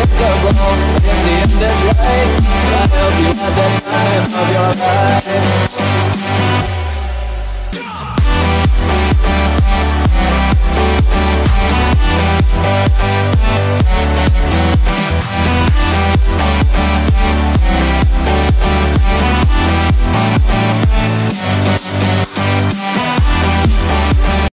unpredictable in the end